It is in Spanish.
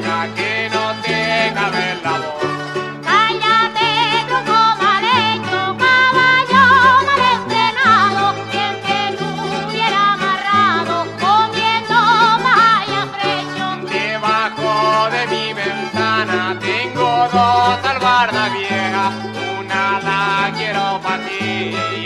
que no. Cállate, tronco mal hecho, caballo mal estrenado, quien te tuviera amarrado, comiendo vaya fresco. Debajo de mi ventana tengo dos albardas viejas, una la quiero para ti.